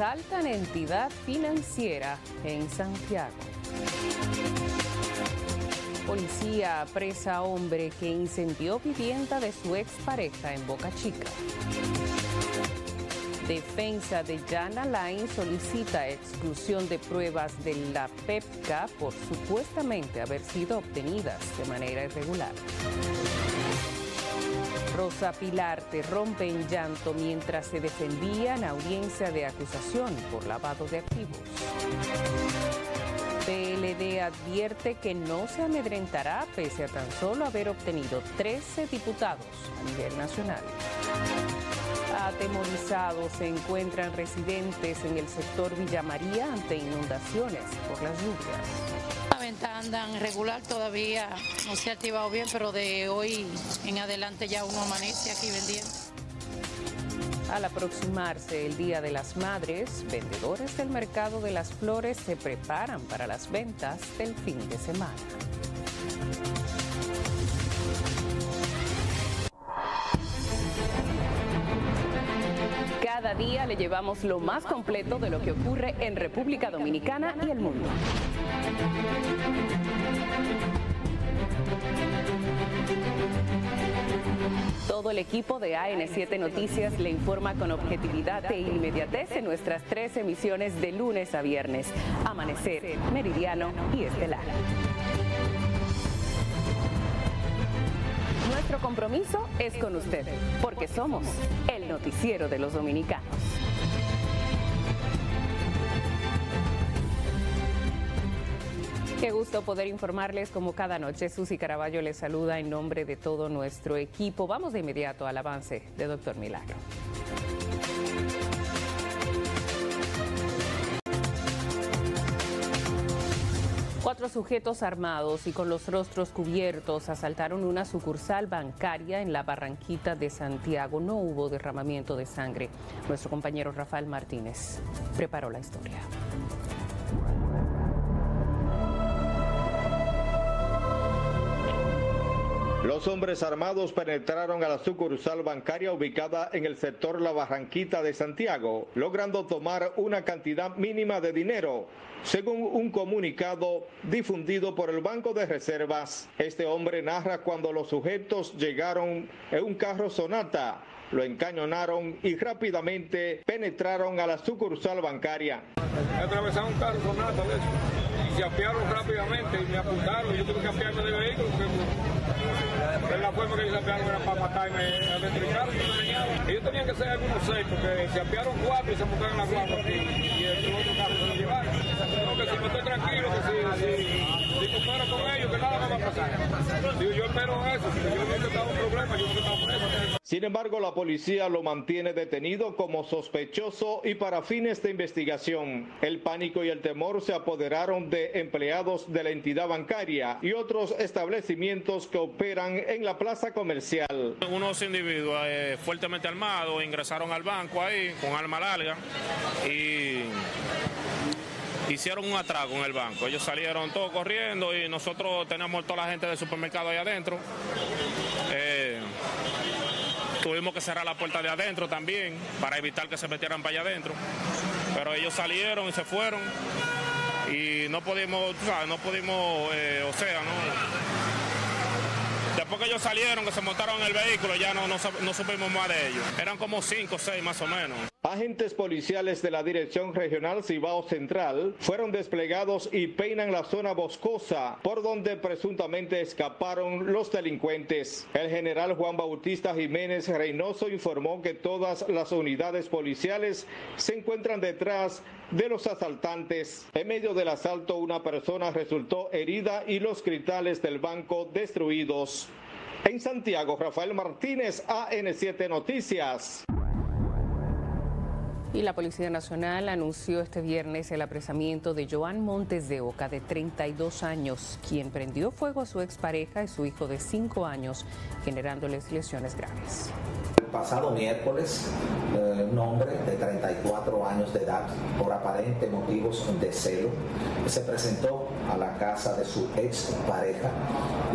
Asaltan entidad financiera en Santiago. Policía apresa a hombre que incendió vivienda de su expareja en Boca Chica. Defensa de Jan Alain solicita exclusión de pruebas de la PEPCA por supuestamente haber sido obtenidas de manera irregular. Rosa Pilar te rompe en llanto mientras se defendía en audiencia de acusación por lavado de activos. PLD advierte que no se amedrentará pese a tan solo haber obtenido 13 diputados a nivel nacional. Atemorizados se encuentran residentes en el sector Villa María ante inundaciones por las lluvias. Andan regular todavía, no se ha activado bien, pero de hoy en adelante ya uno amanece aquí vendiendo. Al aproximarse el Día de las Madres, vendedores del mercado de las flores se preparan para las ventas del fin de semana. Cada día le llevamos lo más completo de lo que ocurre en República Dominicana y el mundo. Todo el equipo de AN7 Noticias le informa con objetividad e inmediatez en nuestras tres emisiones de lunes a viernes, Amanecer, Meridiano y Estelar. Nuestro compromiso es con usted, porque somos el noticiero de los dominicanos. Qué gusto poder informarles como cada noche. Susi Caraballo les saluda en nombre de todo nuestro equipo. Vamos de inmediato al avance de Doctor Milagro. Cuatro sujetos armados y con los rostros cubiertos asaltaron una sucursal bancaria en la Barranquita de Santiago. No hubo derramamiento de sangre. Nuestro compañero Rafael Martínez preparó la historia. Los hombres armados penetraron a la sucursal bancaria ubicada en el sector La Barranquita de Santiago, logrando tomar una cantidad mínima de dinero, según un comunicado difundido por el Banco de Reservas. Este hombre narra cuando los sujetos llegaron en un carro Sonata, lo encañonaron y rápidamente penetraron a la sucursal bancaria. Atravesaron un carro Sonata de y se apiaron rápidamente y me apuntaron. Yo tuve que apiarme del vehículo. porque Es la forma que ellos apiaron para matarme adentro del carro. Ellos tenían que ser algunos seis, porque se apiaron cuatro y se montaron la aquí, y el otro carro se lo llevaron. Yo espero eso, yo problema, no estaba preso. Sin embargo, la policía lo mantiene detenido como sospechoso y para fines de investigación. El pánico y el temor se apoderaron de empleados de la entidad bancaria y otros establecimientos que operan en la plaza comercial. Unos individuos eh, fuertemente armados ingresaron al banco ahí con arma larga y hicieron un atraco en el banco. Ellos salieron todos corriendo y nosotros tenemos toda la gente del supermercado ahí adentro. Eh, tuvimos que cerrar la puerta de adentro también para evitar que se metieran para allá adentro. Pero ellos salieron y se fueron y no pudimos, tú sabes, no pudimos, eh, o sea, no. Después que ellos salieron, que se montaron en el vehículo, ya no, no, supimos más de ellos. Eran como cinco o seis más o menos. Agentes policiales de la Dirección Regional Cibao Central fueron desplegados y peinan la zona boscosa por donde presuntamente escaparon los delincuentes. El general Juan Bautista Jiménez Reynoso informó que todas las unidades policiales se encuentran detrás de los asaltantes. En medio del asalto una persona resultó herida y los cristales del banco destruidos. En Santiago, Rafael Martínez, AN7 Noticias. Y la Policía Nacional anunció este viernes el apresamiento de Joan Montes de Oca, de 32 años, quien prendió fuego a su expareja y su hijo de 5 años, generándoles lesiones graves. pasado miércoles, eh, un hombre de 34 años de edad, por aparente motivos de celo, se presentó a la casa de su ex pareja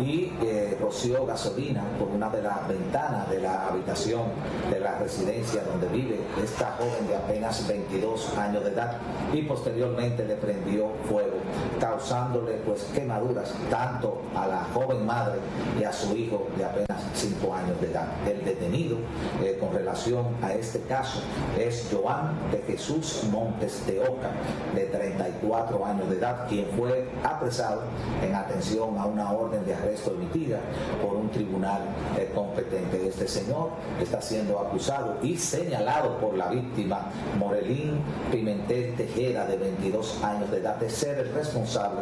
y eh, roció gasolina por una de las ventanas de la habitación de la residencia donde vive esta joven de apenas 22 años de edad y posteriormente le prendió fuego, causándole pues quemaduras tanto a la joven madre y a su hijo de apenas 5 años de edad. El detenido eh, con relación a este caso es Joan de Jesús Montes de Oca, de 34 años de edad, quien fue apresado en atención a una orden de arresto emitida por un tribunal eh, competente. Este señor está siendo acusado y señalado por la víctima Morelín Pimentel Tejera, de 22 años de edad, de ser el responsable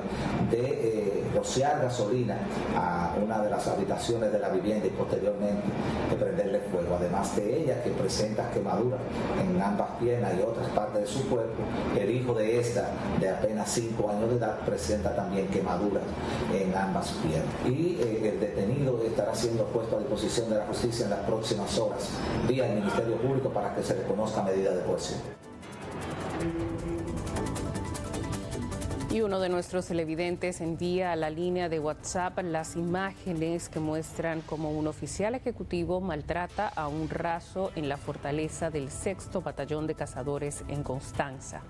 de eh, rociar gasolina a una de las habitaciones de la vivienda y posteriormente de prenderle fuego. Además de ella, que presenta quemaduras en ambas piernas y otras partes de su cuerpo, el hijo de esta, de apenas 5 años de edad, presenta también quemaduras en ambas piernas. Y eh, el detenido estará siendo puesto a disposición de la justicia en las próximas horas vía el Ministerio Público para que se le conozca medida de です。Y uno de nuestros televidentes envía a la línea de WhatsApp las imágenes que muestran cómo un oficial ejecutivo maltrata a un raso en la fortaleza del sexto batallón de cazadores en Constanza.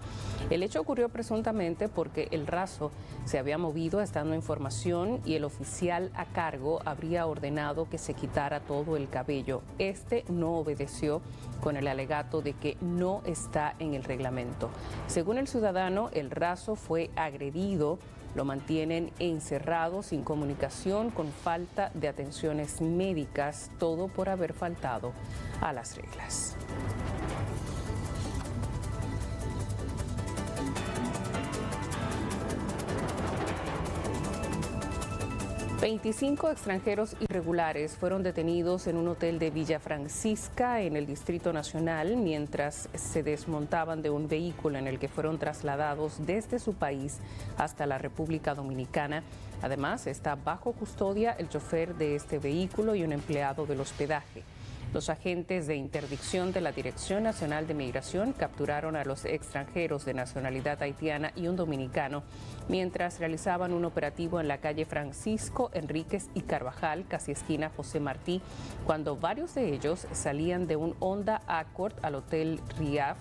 El hecho ocurrió presuntamente porque el raso se había movido estando en formación y el oficial a cargo habría ordenado que se quitara todo el cabello. Este no obedeció con el alegato de que no está en el reglamento. Según el ciudadano, el raso fue agredido lo mantienen encerrado sin comunicación con falta de atenciones médicas, todo por haber faltado a las reglas. 25 extranjeros irregulares fueron detenidos en un hotel de Villa Francisca, en el Distrito Nacional, mientras se desmontaban de un vehículo en el que fueron trasladados desde su país hasta la República Dominicana. Además, está bajo custodia el chofer de este vehículo y un empleado del hospedaje. Los agentes de interdicción de la Dirección Nacional de Migración capturaron a los extranjeros de nacionalidad haitiana y un dominicano mientras realizaban un operativo en la calle Francisco Enríquez y Carvajal, casi esquina José Martí, cuando varios de ellos salían de un Honda Accord al Hotel Riaf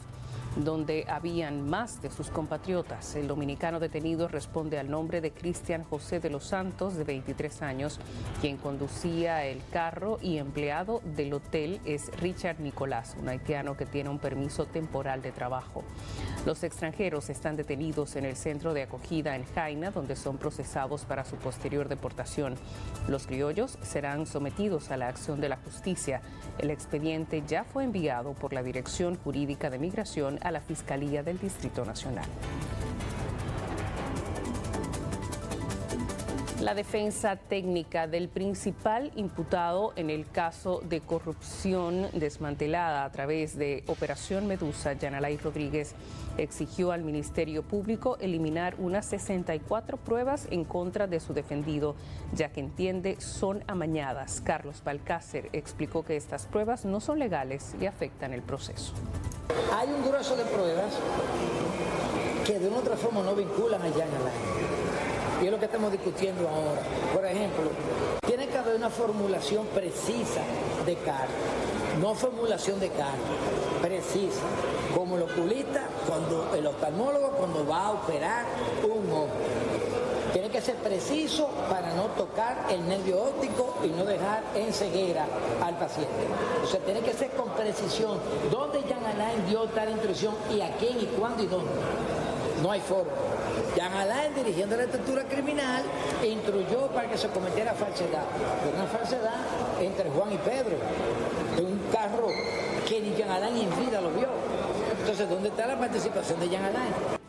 donde habían más de sus compatriotas. El dominicano detenido responde al nombre de Cristian José de los Santos, de 23 años, quien conducía el carro y empleado del hotel es Richard Nicolás, un haitiano que tiene un permiso temporal de trabajo. Los extranjeros están detenidos en el centro de acogida en Jaina, donde son procesados para su posterior deportación. Los criollos serán sometidos a la acción de la justicia. El expediente ya fue enviado por la Dirección Jurídica de Migración a la Fiscalía del Distrito Nacional. La defensa técnica del principal imputado en el caso de corrupción desmantelada a través de Operación Medusa, Yanalay Rodríguez, exigió al Ministerio Público eliminar unas 64 pruebas en contra de su defendido, ya que entiende son amañadas. Carlos Balcácer explicó que estas pruebas no son legales y afectan el proceso. Hay un grueso de pruebas que de una otra forma no vinculan a Jan Alain. Y es lo que estamos discutiendo ahora. Por ejemplo, tiene que haber una formulación precisa de carne, no formulación de carne, precisa, como el oculista, cuando el oftalmólogo cuando va a operar un ojo. Tiene que ser preciso para no tocar el nervio óptico y no dejar en ceguera al paciente. O sea, tiene que ser con precisión. ¿Dónde Jean Alain dio tal instrucción y a quién y cuándo y dónde? No hay forma. Jean Alain, dirigiendo la estructura criminal, instruyó para que se cometiera falsedad. una falsedad entre Juan y Pedro, de un carro que ni Jean Alain en vida lo vio. Entonces, ¿dónde está la participación de Jean Alain?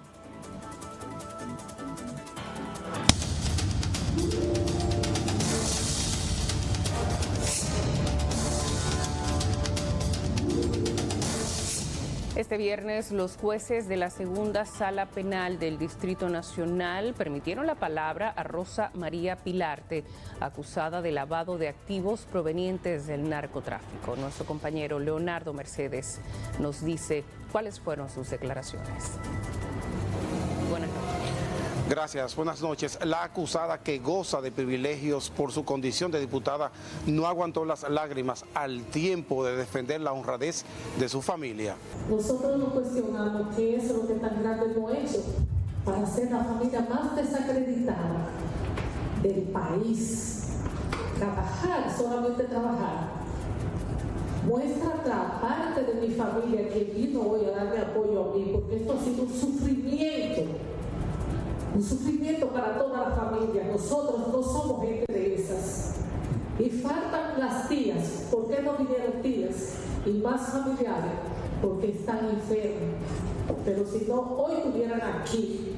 Este viernes los jueces de la segunda sala penal del Distrito Nacional permitieron la palabra a Rosa María Pilarte, acusada de lavado de activos provenientes del narcotráfico. Nuestro compañero Leonardo Mercedes nos dice cuáles fueron sus declaraciones. Buenas. Gracias, buenas noches. La acusada que goza de privilegios por su condición de diputada no aguantó las lágrimas al tiempo de defender la honradez de su familia. Nosotros nos cuestionamos qué es lo que tan grande hemos hecho para ser la familia más desacreditada del país. Trabajar, solamente trabajar. Muestra la parte de mi familia que vino hoy a darme apoyo a mí, porque esto ha sido un sufrimiento un sufrimiento para toda la familia. Nosotros no somos gente de esas. Y faltan las tías. ¿Por qué no vinieron tías? Y más familiares, porque están enfermos. Pero si no, hoy estuvieran aquí.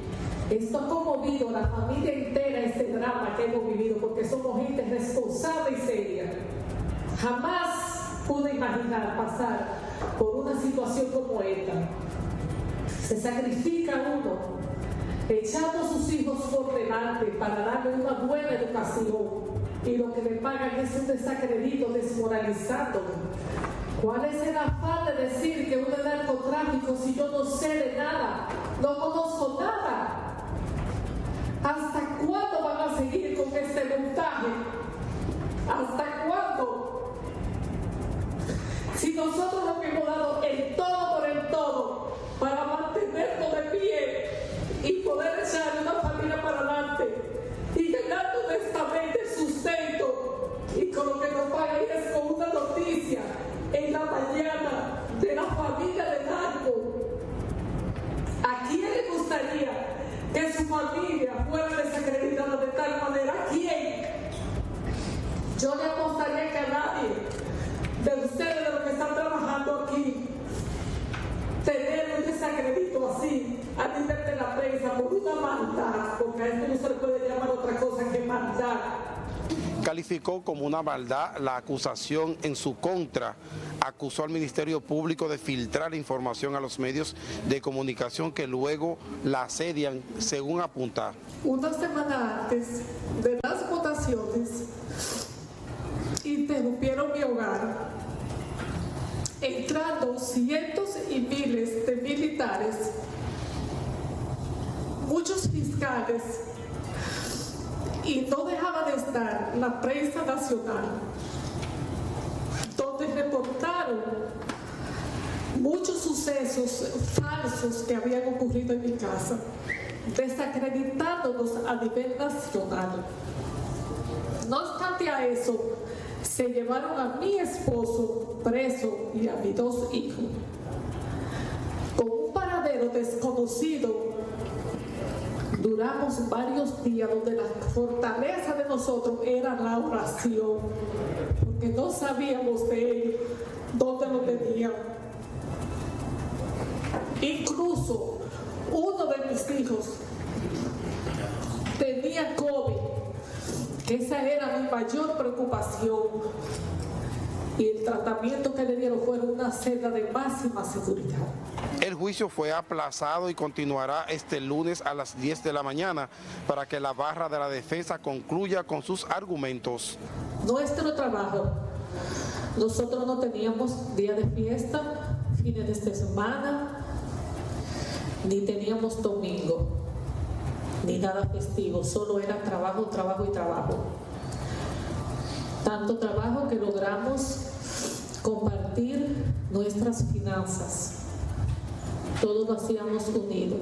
Esto ha conmovido a la familia entera este drama que hemos vivido, porque somos gente responsable y seria. Jamás pude imaginar pasar por una situación como esta. Se sacrifica uno echando a sus hijos por delante para darle una buena educación y lo que le pagan es un desacredito desmoralizándolo. ¿Cuál es el afán de decir que es narcotráfico si yo no sé de nada? No conozco nada. ¿Hasta cuándo van a seguir con este montaje? ¿Hasta cuándo? Si nosotros que hemos dado el todo por el quién le gustaría que su familia fuera desacreditada de tal manera? ¿A quién? Yo le apostaría que a nadie de ustedes, de los que están trabajando aquí, tener un desacredito así a nivel de la prensa por una maldad, porque a esto no se le puede llamar otra cosa que maldad. Calificó como una maldad la acusación en su contra. Acusó al Ministerio Público de filtrar información a los medios de comunicación que luego la asedian, según apunta. Una semana antes de las votaciones, interrumpieron mi hogar entrando cientos y miles de militares, muchos fiscales, y no dejaba de estar la prensa nacional, donde reportaron muchos sucesos falsos que habían ocurrido en mi casa, desacreditándonos a nivel nacional. No obstante a eso, se llevaron a mi esposo preso y a mis dos hijos. Con un paradero desconocido, duramos varios días donde la fortaleza de nosotros era la oración, porque no sabíamos de él dónde lo tenían. Incluso uno de mis hijos tenía COVID esa era mi mayor preocupación. Y el tratamiento que le dieron fue una celda de máxima seguridad. El juicio fue aplazado y continuará este lunes a las 10 de la mañana para que la barra de la defensa concluya con sus argumentos. Nuestro trabajo. Nosotros no teníamos día de fiesta, fines de semana, ni teníamos domingo ni nada festivo, solo era trabajo, trabajo y trabajo. Tanto trabajo que logramos compartir nuestras finanzas. Todos lo hacíamos unidos.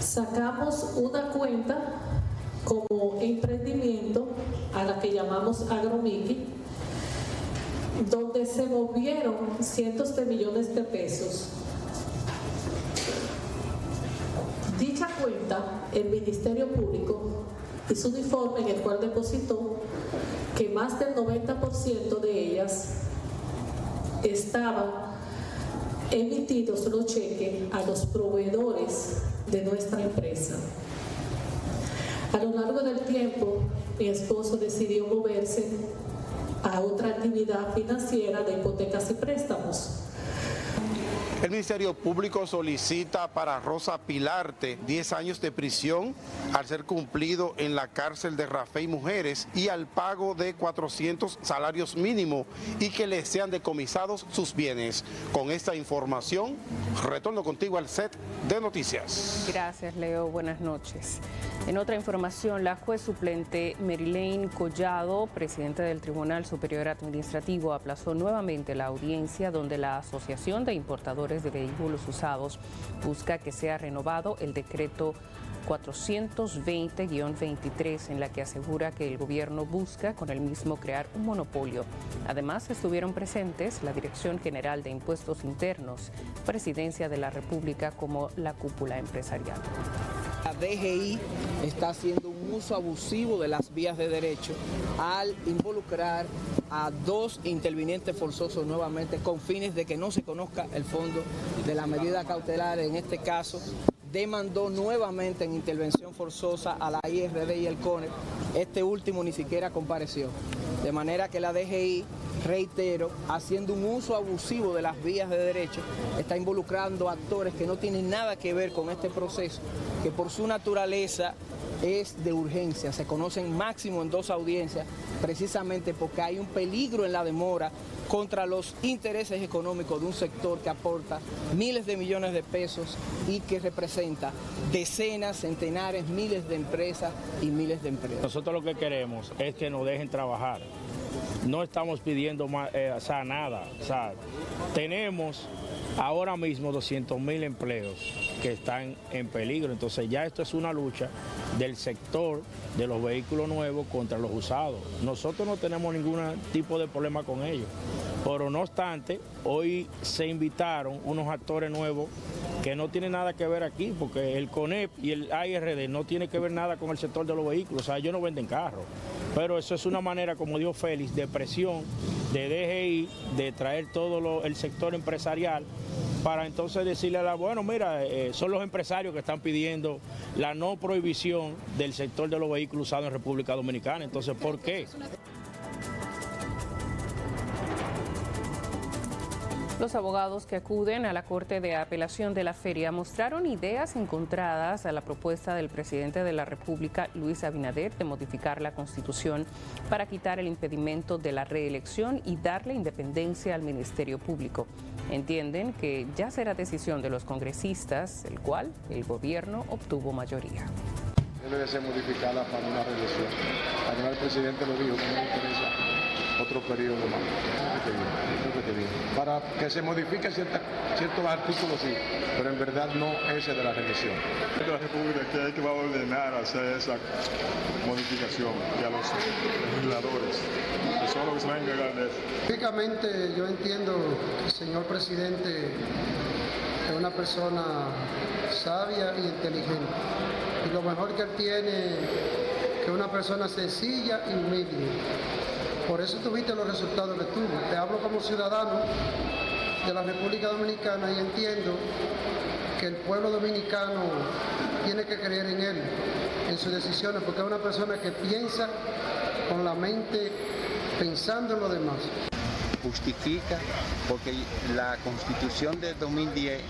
Sacamos una cuenta como emprendimiento a la que llamamos Agromiki, donde se movieron cientos de millones de pesos Dicha cuenta, el Ministerio Público hizo un informe en el cual depositó que más del 90% de ellas estaban emitidos los cheques a los proveedores de nuestra empresa. A lo largo del tiempo, mi esposo decidió moverse a otra actividad financiera de hipotecas y préstamos. El Ministerio Público solicita para Rosa Pilarte 10 años de prisión al ser cumplido en la cárcel de Rafael Mujeres y al pago de 400 salarios mínimos y que le sean decomisados sus bienes. Con esta información, retorno contigo al set de noticias. Gracias, Leo. Buenas noches. En otra información, la juez suplente Merilane Collado, presidenta del Tribunal Superior Administrativo, aplazó nuevamente la audiencia donde la Asociación de Importadores de Vehículos Usados. Busca que sea renovado el decreto 420-23 en la que asegura que el gobierno busca con el mismo crear un monopolio. Además, estuvieron presentes la Dirección General de Impuestos Internos, Presidencia de la República como la cúpula empresarial. La DGI está haciendo un uso abusivo de las vías de derecho al involucrar a dos intervinientes forzosos nuevamente con fines de que no se conozca el fondo de la medida cautelar, en este caso demandó nuevamente en intervención forzosa a la IRD y el CONE. Este último ni siquiera compareció. De manera que la DGI, reitero, haciendo un uso abusivo de las vías de derecho, está involucrando actores que no tienen nada que ver con este proceso, que por su naturaleza es de urgencia. Se conocen máximo en dos audiencias, precisamente porque hay un peligro en la demora contra los intereses económicos de un sector que aporta miles de millones de pesos y que representa decenas, centenares, miles de empresas y miles de empresas. Nosotros lo que queremos es que nos dejen trabajar. No estamos pidiendo eh, nada. Tenemos ahora mismo 200 mil empleos que están en peligro. Entonces ya esto es una lucha del sector de los vehículos nuevos contra los usados. Nosotros no tenemos ningún tipo de problema con ellos. Pero no obstante, hoy se invitaron unos actores nuevos que no tienen nada que ver aquí, porque el CONEP y el ARD no tienen que ver nada con el sector de los vehículos, o sea, ellos no venden carros. Pero eso es una manera, como dijo Félix, de presión de DGI, de traer todo el sector empresarial para entonces decirle a la, bueno, mira, eh, son los empresarios que están pidiendo la no prohibición del sector de los vehículos usados en República Dominicana. Entonces, ¿por qué? Los abogados que acuden a la Corte de Apelación de la Feria mostraron ideas encontradas a la propuesta del presidente de la República, Luis Abinader, de modificar la Constitución para quitar el impedimento de la reelección y darle independencia al Ministerio Público. Entienden que ya será decisión de los congresistas, el cual el gobierno obtuvo mayoría. Debe de ser modificada para una reelección. Además, el presidente lo dijo, que no interesa otro periodo más. Para que se modifique ciertos artículos, sí, pero en verdad no ese de la reelección. La República que, que va a ordenar hacer esa modificación y a los legisladores, que son los que se van a encargar de eso. Típicamente yo entiendo que el señor presidente es una persona sabia y inteligente. Y lo mejor que él tiene que una persona sencilla y humilde. Por eso tuviste los resultados que tuvo. Te hablo como ciudadano de la República Dominicana y entiendo que el pueblo dominicano tiene que creer en él, en sus decisiones, porque es una persona que piensa con la mente pensando en lo demás. Justifica porque la constitución de 2010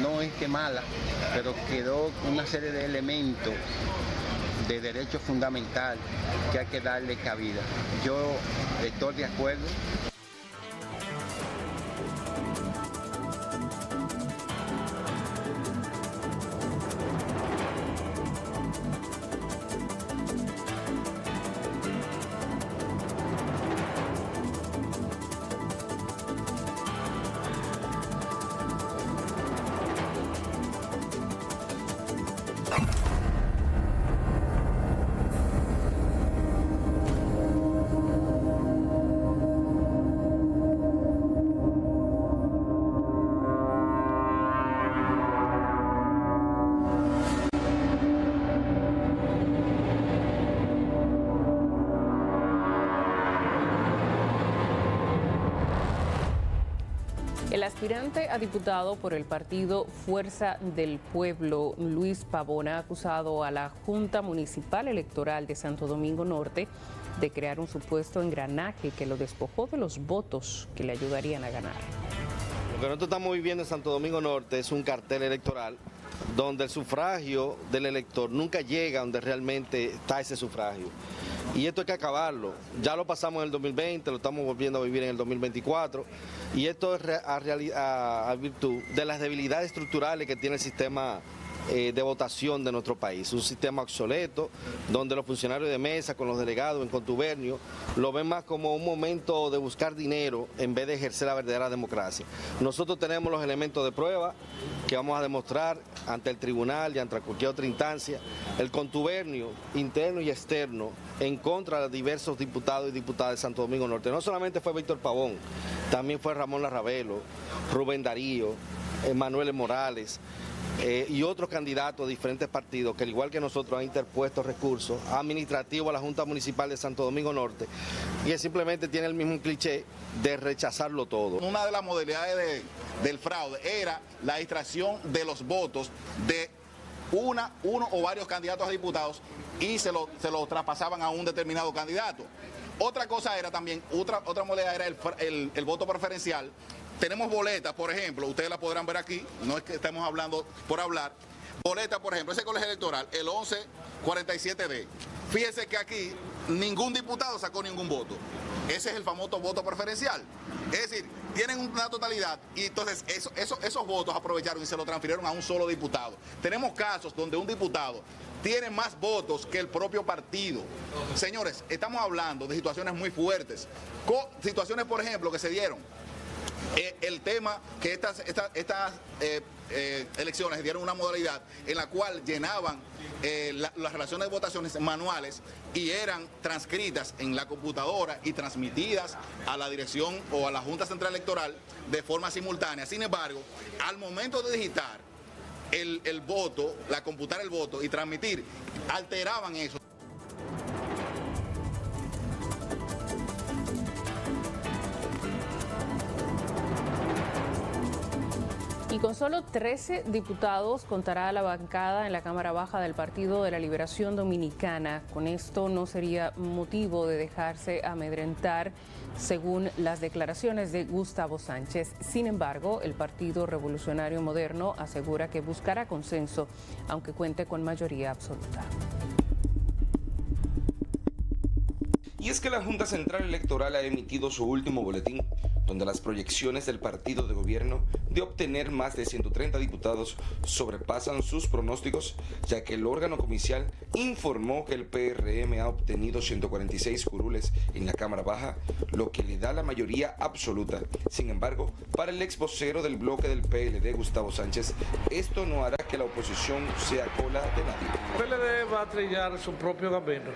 no es que mala, pero quedó una serie de elementos de derecho fundamental que hay que darle cabida. Yo estoy de acuerdo. Aspirante a diputado por el partido Fuerza del Pueblo, Luis Pavón, ha acusado a la Junta Municipal Electoral de Santo Domingo Norte de crear un supuesto engranaje que lo despojó de los votos que le ayudarían a ganar. Lo que nosotros estamos viviendo en Santo Domingo Norte es un cartel electoral donde el sufragio del elector nunca llega donde realmente está ese sufragio. Y esto hay que acabarlo. Ya lo pasamos en el 2020, lo estamos volviendo a vivir en el 2024. Y esto es a, virtud de las debilidades estructurales que tiene el sistema eh, de votación de nuestro país. Un sistema obsoleto donde los funcionarios de mesa con los delegados en contubernio lo ven más como un momento de buscar dinero en vez de ejercer la verdadera democracia. Nosotros tenemos los elementos de prueba que vamos a demostrar ante el tribunal y ante cualquier otra instancia el contubernio interno y externo en contra de diversos diputados y diputadas de Santo Domingo Norte. No solamente fue Víctor Pavón, también fue Ramón Larravelo, Rubén Darío, Manuel Morales, eh, y otros candidatos de diferentes partidos que al igual que nosotros han interpuesto recursos administrativos a la Junta Municipal de Santo Domingo Norte y que simplemente tiene el mismo cliché de rechazarlo todo. Una de las modalidades del fraude era la extracción de los votos de una, uno o varios candidatos a diputados y se lo, se traspasaban a un determinado candidato. Otra cosa era también, otra, otra modalidad era el, el voto preferencial, tenemos boletas, por ejemplo, ustedes la podrán ver aquí, no es que estemos hablando por hablar. Boleta, por ejemplo, ese colegio electoral, el 1147D. Fíjense que aquí ningún diputado sacó ningún voto. Ese es el famoso voto preferencial. Es decir, tienen una totalidad y entonces esos votos aprovecharon y se lo transfirieron a un solo diputado. Tenemos casos donde un diputado tiene más votos que el propio partido. Señores, estamos hablando de situaciones muy fuertes. situaciones, por ejemplo, que se dieron el tema que estas, estas, eh, eh, elecciones dieron una modalidad en la cual llenaban las relaciones de votaciones manuales y eran transcritas en la computadora y transmitidas a la dirección o a la Junta Central Electoral de forma simultánea. Sin embargo, al momento de digitar el, el voto, la computar el voto y transmitir, alteraban eso. Y con solo 13 diputados contará la bancada en la Cámara Baja del Partido de la Liberación Dominicana. Con esto no sería motivo de dejarse amedrentar, según las declaraciones de Gustavo Sánchez. Sin embargo, el Partido Revolucionario Moderno asegura que buscará consenso, aunque cuente con mayoría absoluta. Y es que la Junta Central Electoral ha emitido su último boletín, donde las proyecciones del partido de gobierno de obtener más de 130 diputados sobrepasan sus pronósticos, ya que el órgano comicial informó que el PRM ha obtenido 146 curules en la Cámara Baja, lo que le da la mayoría absoluta. Sin embargo, para el ex vocero del bloque del PLD, Gustavo Sánchez, esto no hará que la oposición sea cola de nadie. El PLD va a trillar su propio camino.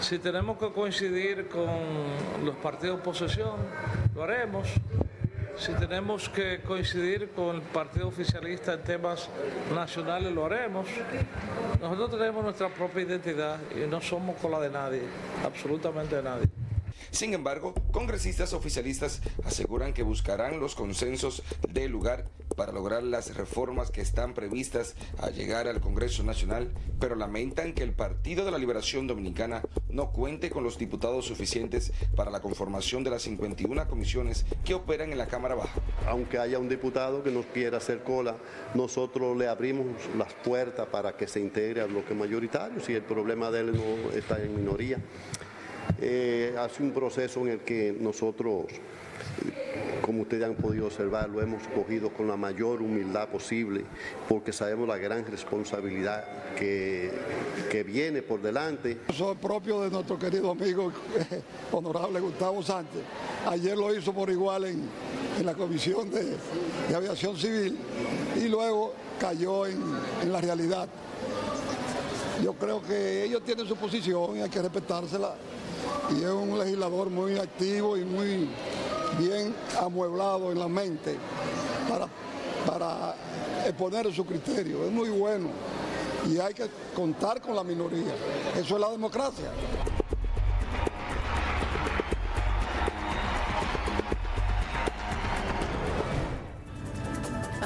Si tenemos que coincidir con los partidos de oposición, lo haremos. Si tenemos que coincidir con el partido oficialista en temas nacionales, lo haremos. Nosotros tenemos nuestra propia identidad y no somos cola de nadie, absolutamente de nadie. Sin embargo, congresistas oficialistas aseguran que buscarán los consensos del lugar para lograr las reformas que están previstas a llegar al Congreso Nacional, pero lamentan que el Partido de la Liberación Dominicana no cuente con los diputados suficientes para la conformación de las 51 comisiones que operan en la Cámara Baja. Aunque haya un diputado que nos quiera hacer cola, nosotros le abrimos las puertas para que se integre al bloque mayoritario si el problema de él no está en minoría. Eh, hace un proceso en el que nosotros, como ustedes han podido observar, lo hemos cogido con la mayor humildad posible, porque sabemos la gran responsabilidad que, que viene por delante. Soy propio de nuestro querido amigo honorable Gustavo Sánchez. Ayer lo hizo por igual en, en la Comisión de, de, Aviación Civil y luego cayó en, en la realidad. Yo creo que ellos tienen su posición y hay que respetársela y es un legislador muy activo y muy bien amueblado en la mente para, para exponer su criterio. Es muy bueno y hay que contar con la minoría. Eso es la democracia.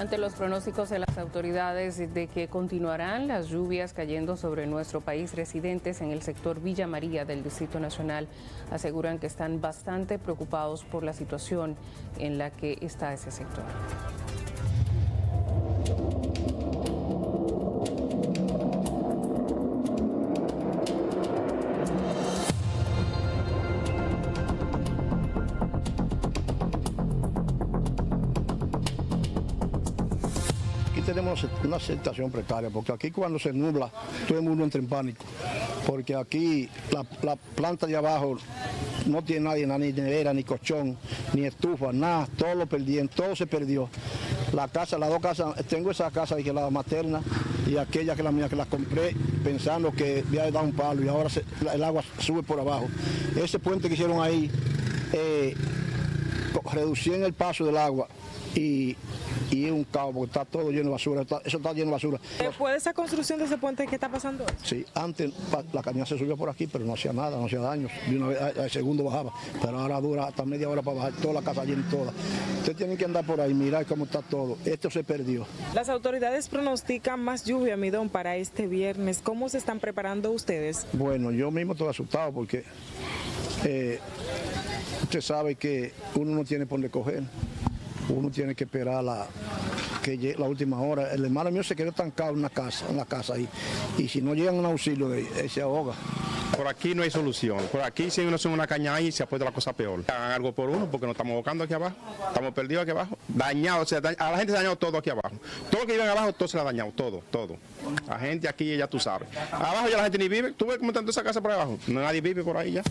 Ante los pronósticos de las autoridades de que continuarán las lluvias cayendo sobre nuestro país, residentes en el sector Villa María del Distrito Nacional aseguran que están bastante preocupados por la situación en la que está ese sector. Una situación precaria, porque aquí cuando se nubla, todo el mundo entra en pánico, porque aquí la, planta de abajo no tiene nadie, ni nevera, ni colchón, ni estufa, nada, todo lo perdieron, todo se perdió. La casa, las dos casas, tengo esa casa que la materna y aquella que la mía que la compré pensando que había dado un palo y ahora el agua sube por abajo. Ese puente que hicieron ahí eh, reducían el paso del agua y, es un caos porque está todo lleno de basura, eso está lleno de basura. ¿Después de esa construcción de ese puente qué está pasando? Sí, antes la caña se subió por aquí, pero no hacía nada, no hacía daño, de una vez al segundo bajaba, pero ahora dura hasta media hora para bajar toda la casa llena toda. Ustedes tienen que andar por ahí, mirar cómo está todo, esto se perdió. Las autoridades pronostican más lluvia, Midón, para este viernes, ¿cómo se están preparando ustedes? Bueno, yo mismo estoy asustado porque eh, usted sabe que uno no tiene por dónde coger uno tiene que esperar la, que la última hora. El hermano mío se quedó estancado en una casa, en la casa ahí. Y si no llegan un auxilio él, se ahoga. Por aquí no hay solución. Por aquí si uno se una caña ahí se ha puesto la cosa peor. Hagan algo por uno porque nos estamos ahogando aquí abajo. Estamos perdidos aquí abajo. Dañados. O sea, a la gente se ha dañado todo aquí abajo. Todo lo que viven abajo, todo se ha dañado. Todo, todo. La gente aquí ya tú sabes. Abajo ya la gente ni vive. ¿Tú ves cómo está esa casa por abajo? No, nadie vive por ahí ya.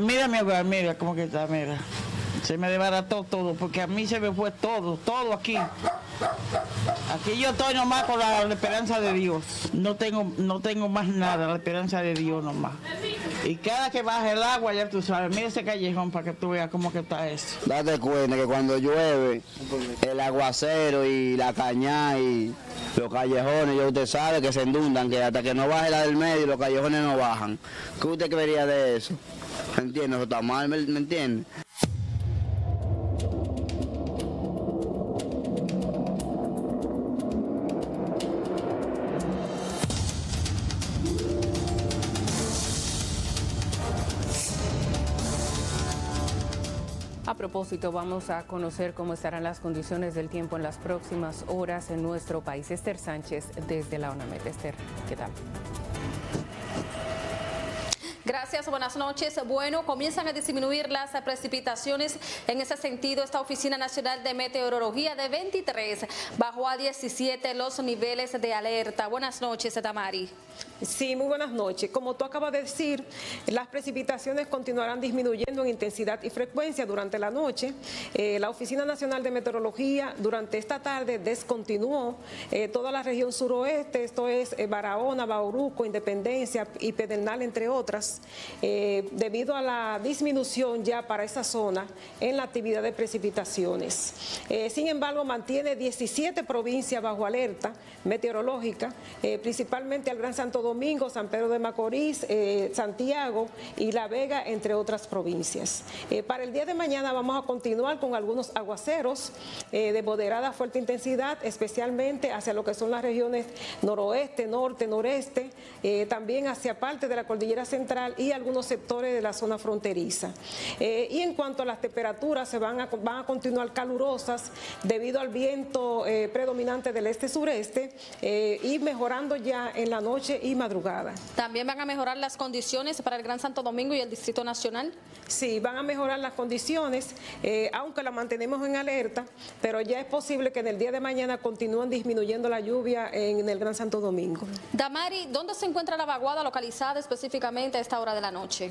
Mira, mi hogar, mira cómo que está, mira. Se me desbarató todo, porque a mí se me fue todo, todo aquí. Aquí yo estoy nomás con la, esperanza de Dios. No tengo, no tengo más nada, la esperanza de Dios nomás. Y cada que baje el agua, ya tú sabes, mira ese callejón para que tú veas cómo que está eso. Date cuenta que cuando llueve, el aguacero y la caña y los callejones, ya usted sabe que se inundan, que hasta que no baje la del medio, los callejones no bajan. ¿Qué usted creería de eso? ¿Me entiendes? Está mal, ¿me? A propósito, vamos a conocer cómo estarán las condiciones del tiempo en las próximas horas en nuestro país. Esther Sánchez desde la UNAMED. Esther, ¿qué tal? Gracias, buenas noches. Bueno, comienzan a disminuir las precipitaciones. En ese sentido, esta Oficina Nacional de Meteorología de 23 bajó a 17 los niveles de alerta. Buenas noches, Tamari. Sí, muy buenas noches. Como tú acabas de decir, las precipitaciones continuarán disminuyendo en intensidad y frecuencia durante la noche. Eh, la Oficina Nacional de Meteorología durante esta tarde descontinuó eh, toda la región suroeste, esto es eh, Barahona, Bauruco, Independencia y Pedernal, entre otras debido a la disminución ya para esa zona en la actividad de precipitaciones. Sin embargo, mantiene 17 provincias bajo alerta meteorológica, principalmente el Gran Santo Domingo, San Pedro de Macorís, Santiago y La Vega, entre otras provincias. para el día de mañana vamos a continuar con algunos aguaceros de moderada fuerte intensidad, especialmente hacia lo que son las regiones noroeste, norte, noreste, también hacia parte de la cordillera central y algunos sectores de la zona fronteriza. Eh, y en cuanto a las temperaturas, se van a, van a continuar calurosas debido al viento eh, predominante del este-sureste eh, y mejorando ya en la noche y madrugada. ¿También van a mejorar las condiciones para el Gran Santo Domingo y el Distrito Nacional? Sí, van a mejorar las condiciones, aunque la mantenemos en alerta, pero ya es posible que en el día de mañana continúen disminuyendo la lluvia en el Gran Santo Domingo. Damari, ¿dónde se encuentra la vaguada localizada específicamente? esta hora de la noche?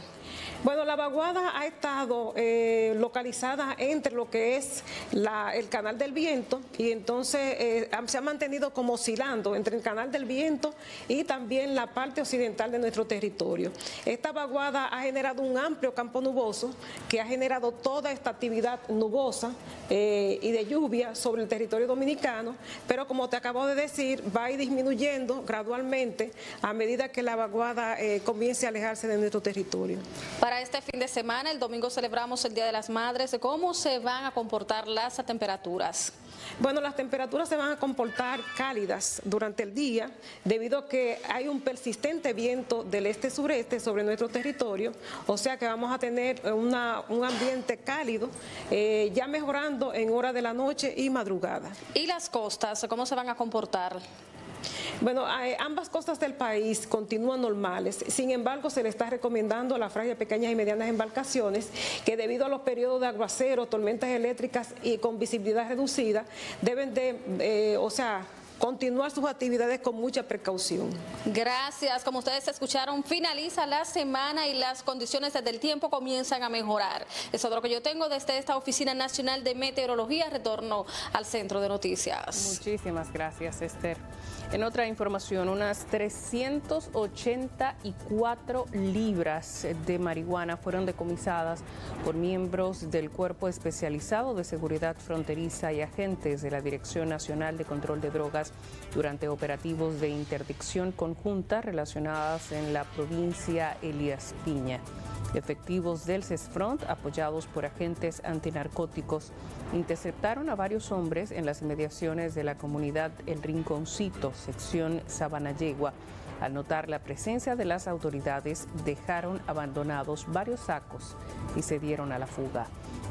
Bueno, la vaguada ha estado eh, localizada entre lo que es el canal del viento y entonces eh, se ha mantenido como oscilando entre el canal del viento y también la parte occidental de nuestro territorio. Esta vaguada ha generado un amplio campo nuboso que ha generado toda esta actividad nubosa eh, y de lluvia sobre el territorio dominicano, pero como te acabo de decir, va a ir disminuyendo gradualmente a medida que la vaguada comience a alejarse de nuestro territorio. Para este fin de semana, el domingo celebramos el Día de las Madres. ¿Cómo se van a comportar las temperaturas? Bueno, las temperaturas se van a comportar cálidas durante el día debido a que hay un persistente viento del este-sureste sobre nuestro territorio, o sea que vamos a tener un ambiente cálido, eh, ya mejorando en hora de la noche y madrugada. ¿Y las costas, cómo se van a comportar? Bueno, eh, ambas costas del país continúan normales. Sin embargo, se le está recomendando a las frágiles pequeñas y medianas embarcaciones que debido a los periodos de aguacero, tormentas eléctricas y con visibilidad reducida, deben de, eh, o sea, continuar sus actividades con mucha precaución. Gracias. Como ustedes escucharon, finaliza la semana y las condiciones del tiempo comienzan a mejorar. Eso es lo que yo tengo desde esta Oficina Nacional de Meteorología. Retorno al centro de noticias. Muchísimas gracias, Esther. En otra información, unas 384 libras de marihuana fueron decomisadas por miembros del Cuerpo Especializado de Seguridad Fronteriza y agentes de la Dirección Nacional de Control de Drogas durante operativos de interdicción conjunta relacionadas en la provincia Elías Piña. Efectivos del CESFRONT, apoyados por agentes antinarcóticos, interceptaron a varios hombres en las inmediaciones de la comunidad El Rinconcito, sección Sabanayegua. Al notar la presencia de las autoridades, dejaron abandonados varios sacos y se dieron a la fuga.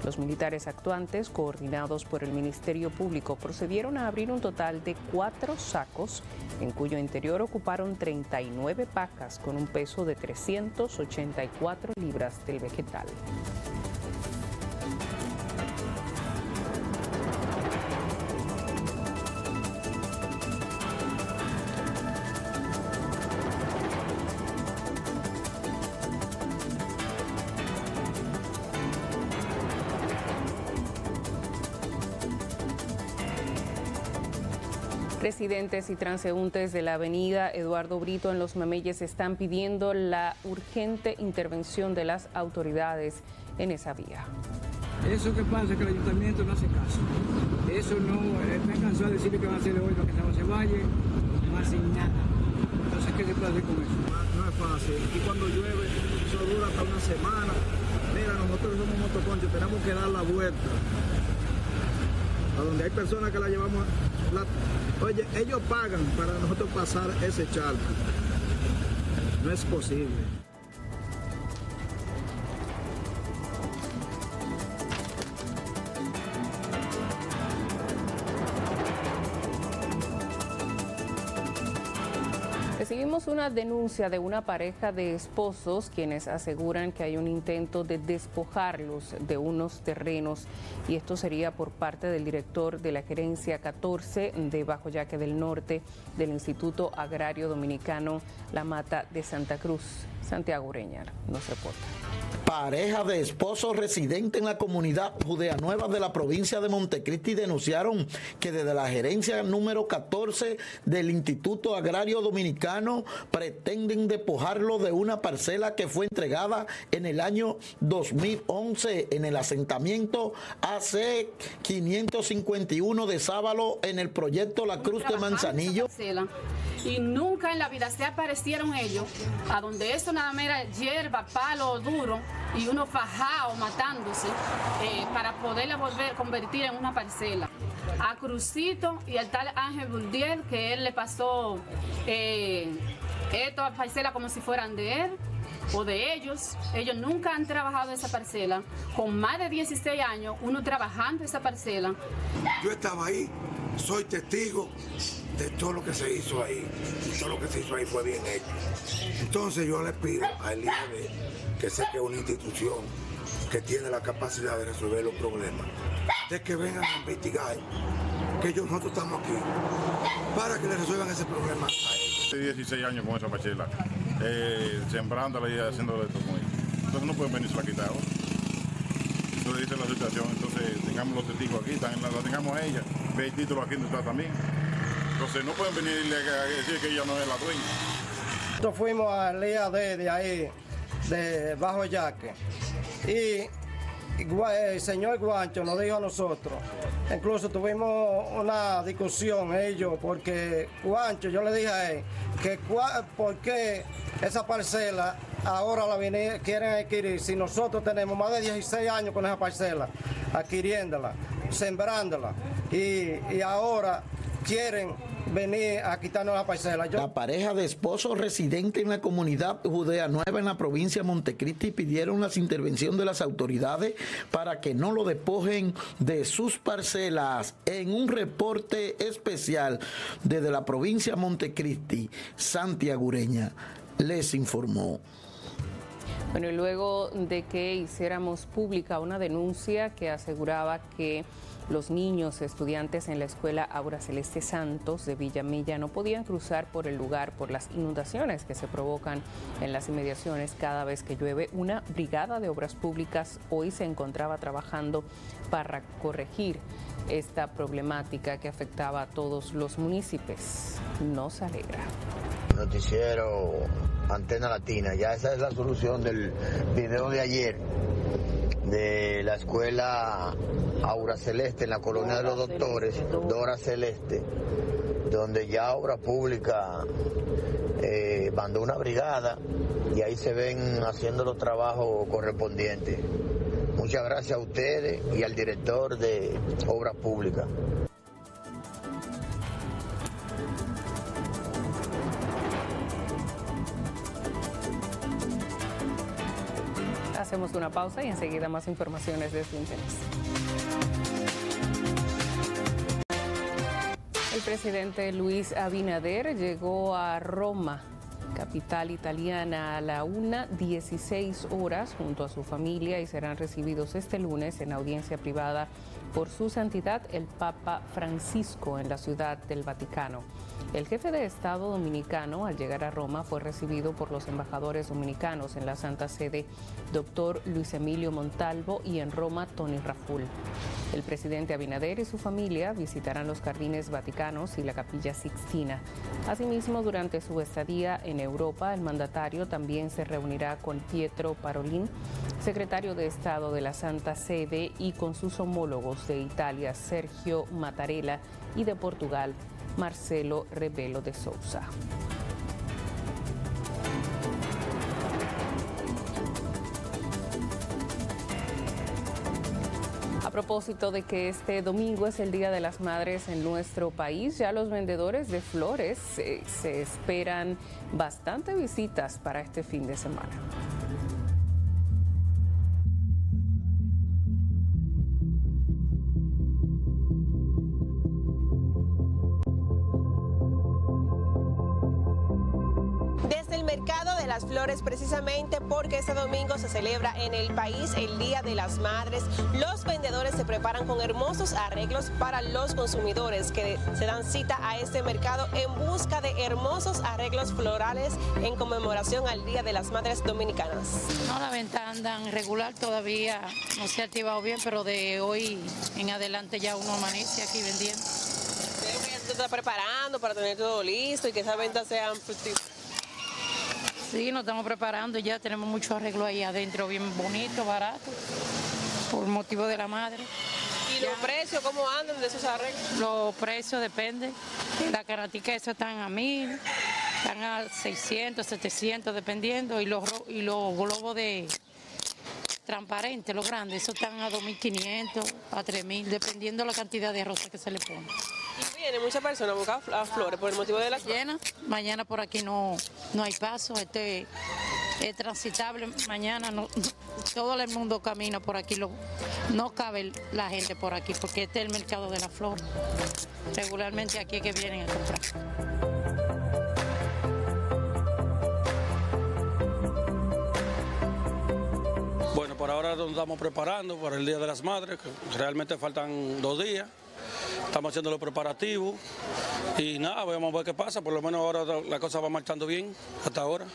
Los militares actuantes, coordinados por el Ministerio Público, procedieron a abrir un total de cuatro sacos, en cuyo interior ocuparon 39 pacas con un peso de 384 libras del vegetal. Residentes y transeúntes de la avenida Eduardo Brito en Los Mameyes están pidiendo la urgente intervención de las autoridades en esa vía. Eso que pasa es que el ayuntamiento no hace caso. Eso no, eh, me cansado de decirle que va a hacer hoy para que no se vaya, no hace nada. Entonces, ¿qué se puede hacer con eso? No, es fácil. Y cuando llueve, eso dura hasta una semana. Mira, nosotros somos motoconchos, tenemos que dar la vuelta. A donde hay personas que la llevamos, la, Oye, ellos pagan para nosotros pasar ese charco. No es posible. Una denuncia de una pareja de esposos quienes aseguran que hay un intento de despojarlos de unos terrenos y esto sería por parte del director de la gerencia 14 de Bajo Yaque del Norte del Instituto Agrario Dominicano La Mata de Santa Cruz. Santiago Ureñar nos reporta. Pareja de esposos residentes en la comunidad Judea Nueva de la provincia de Montecristi denunciaron que desde la gerencia número 14 del Instituto Agrario Dominicano pretenden despojarlo de una parcela que fue entregada en el año 2011 en el asentamiento AC 551 de Sábalo en el proyecto La Cruz de Manzanillo. y nunca en la vida se aparecieron ellos a donde es una mera hierba, palo duro y uno fajado matándose eh, para poderla volver a convertir en una parcela. A Crucito y al tal Ángel Buldiel, que él le pasó eh, esta parcela como si fueran de él o de ellos. Ellos nunca han trabajado esa parcela. Con más de 16 años, uno trabajando esa parcela. Yo estaba ahí, soy testigo de todo lo que se hizo ahí. Todo lo que se hizo ahí fue bien hecho. Entonces yo le pido al IAB, que sé que es una institución que tiene la capacidad de resolver los problemas, de que vengan a investigar que nosotros estamos aquí para que le resuelvan ese problema a ellos. 16 años con esa parcela eh, sembrándola y haciéndole todo con ella. Entonces no pueden venirse a quitar ahora. Eso dice la situación, entonces tengamos los testigos aquí, la, la tengamos a ella, ve el título aquí donde está también. Entonces no pueden venir a decir que ella no es la dueña. Nosotros fuimos al IAD de ahí, de Bajo Yaque, y el señor Guancho nos dijo a nosotros, incluso tuvimos una discusión ellos, porque Guancho, yo le dije a él, que por qué esa parcela ahora la viene, quieren adquirir si nosotros tenemos más de 16 años con esa parcela, adquiriéndola, sembrándola, y, y ahora quieren venir a quitarnos la parcela. La pareja de esposos residentes en la comunidad judea nueva en la provincia de Montecristi pidieron la intervención de las autoridades para que no lo despojen de sus parcelas. En un reporte especial desde la provincia de Montecristi, Santiago Ureña les informó. Bueno, y luego de que hiciéramos pública una denuncia que aseguraba que los niños estudiantes en la escuela Aura Celeste Santos de Villamilla no podían cruzar por el lugar por las inundaciones que se provocan en las inmediaciones cada vez que llueve. Una brigada de obras públicas hoy se encontraba trabajando para corregir esta problemática que afectaba a todos los municipios. Nos alegra. Noticiero Antena Latina, ya esa es la solución del video de ayer de la escuela Aura Celeste en la colonia de los doctores, Dora Celeste, donde ya Obra Pública eh, mandó una brigada y ahí se ven haciendo los trabajos correspondientes. Muchas gracias a ustedes y al director de Obras Públicas. Hacemos una pausa y enseguida más informaciones de este interés. El presidente Luis Abinader llegó a Roma, capital italiana, a la 1.16 horas junto a su familia y serán recibidos este lunes en audiencia privada por su santidad el Papa Francisco en la ciudad del Vaticano. El jefe de Estado dominicano, al llegar a Roma, fue recibido por los embajadores dominicanos en la Santa Sede, doctor Luis Emilio Montalvo, y en Roma, Tony Raful. El presidente Abinader y su familia visitarán los jardines vaticanos y la capilla Sixtina. Asimismo, durante su estadía en Europa, el mandatario también se reunirá con Pietro Parolin, secretario de Estado de la Santa Sede, y con sus homólogos de Italia, Sergio Mattarella, y de Portugal, Marcelo Rebelo de Sousa. A propósito de que este domingo es el Día de las Madres en nuestro país, ya los vendedores de flores eh, se esperan bastante visitas para este fin de semana. Flores precisamente porque este domingo se celebra en el país el Día de las Madres. Los vendedores se preparan con hermosos arreglos para los consumidores que se dan cita a este mercado en busca de hermosos arreglos florales en conmemoración al Día de las Madres Dominicanas. No, la venta andan regular todavía, no se ha activado bien, pero de hoy en adelante ya uno amanece aquí vendiendo. Creo que ya se está preparando para tener todo listo y que esas ventas sean fructíferas. Sí, nos estamos preparando, ya tenemos mucho arreglo ahí adentro, bien bonito, barato, por motivo de la madre. ¿Y los precios cómo andan de esos arreglos? Los precios dependen. La caratica eso están a mil, están a 600, 700 dependiendo y los, y los globos de transparentes, los grandes, esos están a 2.500, a 3.000, dependiendo la cantidad de rosas que se le pone. Viene muchas personas a buscar flores por el motivo de las Llena. Mañana por aquí no, no hay paso, este es transitable. Mañana no, todo el mundo camina por aquí, no cabe la gente por aquí porque este es el mercado de la flor. Regularmente aquí es que vienen a comprar. Bueno, por ahora nos estamos preparando para el Día de las Madres, que realmente faltan dos días estamos haciendo los preparativos y nada, vamos a ver qué pasa, por lo menos ahora la cosa va marchando bien hasta ahora.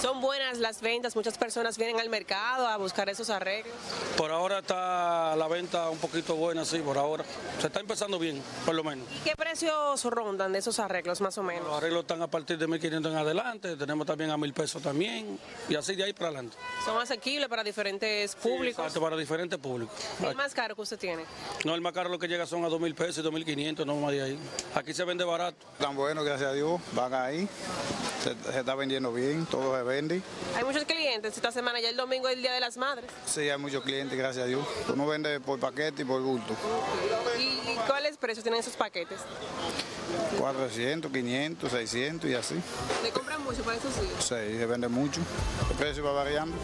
Son buenas las ventas, muchas personas vienen al mercado a buscar esos arreglos. Por ahora está la venta un poquito buena, sí, por ahora. Se está empezando bien, por lo menos. ¿Y qué precios rondan de esos arreglos más o menos? Los arreglos están a partir de 1.500 en adelante, tenemos también a 1.000 pesos también y así de ahí para adelante. Son asequibles para diferentes públicos. Exacto, para diferentes públicos. ¿El más caro que usted tiene? No, el más caro lo que llega son a 2.000 pesos y 2.500, no más de ahí. Aquí se vende barato. Tan bueno, gracias a Dios, van ahí, se, se está vendiendo bien, todo se vende. Hay muchos clientes esta semana, ya el domingo es el Día de las Madres. Sí, hay muchos clientes, gracias a Dios. Uno vende por paquete y por bulto. ¿Y, y cuáles precios tienen esos paquetes? 400, 500, 600 y así. ¿Le compran mucho para esos días? Sí, se vende mucho. El precio va variando.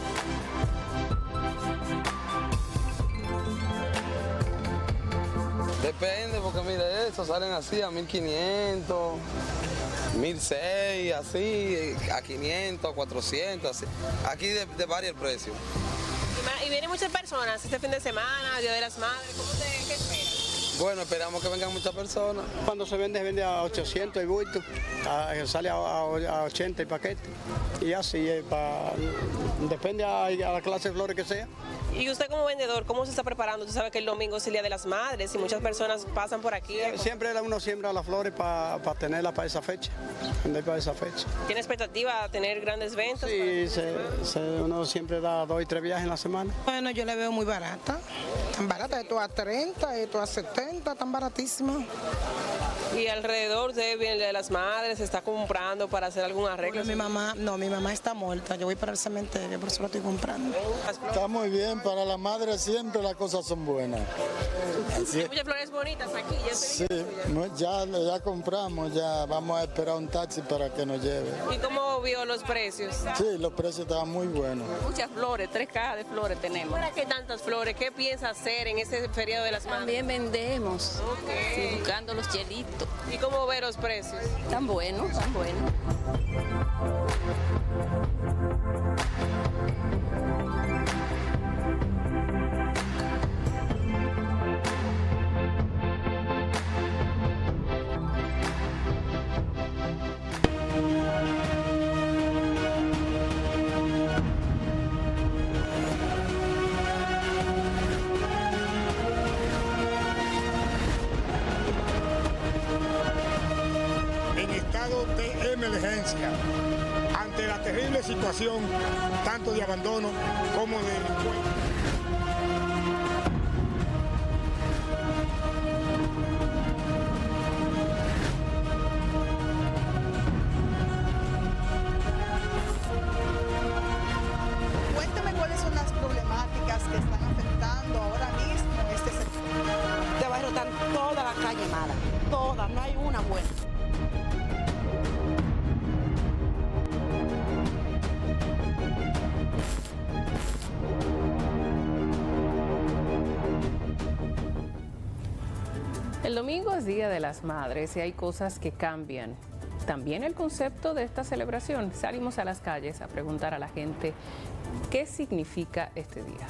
Depende, porque mire, eso salen así a 1500, 1600, así, a 500, a 400, así. Aquí de, de varía el precio. Y, y vienen muchas personas este fin de semana, Día de las Madres. ¿Cómo te, qué esperas? Bueno, esperamos que vengan muchas personas. Cuando se vende, se vende a 800 el bulto, a- sale a, a- a 80 el paquete. Y así, eh, pa- depende a, a la clase de flores que sea. Y usted como vendedor, ¿cómo se está preparando? Usted sabe que el domingo es el Día de las Madres y muchas personas pasan por aquí. Siempre uno siembra las flores para tenerlas para esa fecha, vender para esa fecha. ¿Tiene expectativa de tener grandes ventas? Y se- se- uno siempre da dos y tres viajes en la semana. Bueno, yo la veo muy barata. Tan barata, esto a 30, esto a 70, tan baratísima. Y alrededor de de las Madres, se está comprando para hacer algún arreglo. Bueno, mi mamá, no, mi mamá está muerta. Yo voy para el cementerio, por eso la estoy comprando. Está muy bien, para la madre siempre las cosas son buenas. Así Hay muchas flores bonitas aquí. ya Sí, ya, ya compramos, ya vamos a esperar un taxi para que nos lleve. ¿Y cómo vio los precios? Sí, los precios estaban muy buenos. Muchas flores, tres cajas de flores tenemos. ¿Para qué tantas flores? ¿Qué piensa hacer en ese feriado de las madres? También vendemos, sí, buscando los ¿Y cómo ve los precios? Tan buenos, tan buenos. Ante la terrible situación tanto de abandono como de delincuencia. De las Madres y hay cosas que cambian. También el concepto de esta celebración. Salimos a las calles a preguntar a la gente qué significa este día.